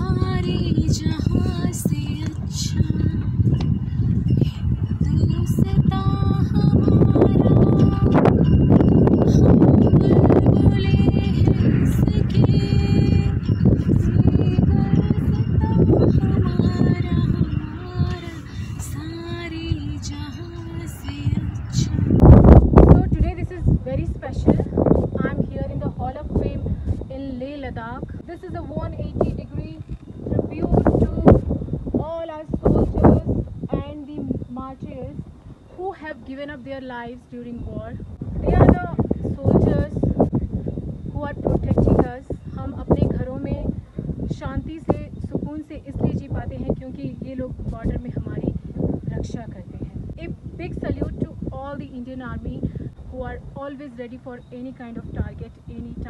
सारे जहाँ से अच्छा हिंदुस्तां हमारा हम बुलबुलें हैं इसके ये गुलसितां हमारा हमारा सारे जहाँ से अच्छा So today this is very special. I'm here in the Hall of Fame in Leh Ladakh. This is a 180 degree tribute to all our soldiers and the martyrs who have given up their lives during war. They are the soldiers who are protecting us. हम अपने घरों में शांति से सुकून से इसलिए जी पाते हैं क्योंकि ये लोग बॉर्डर में हमारी रक्षा करते हैं A big salute to all the Indian Army who are always ready for any kind of target, anytime, anywhere.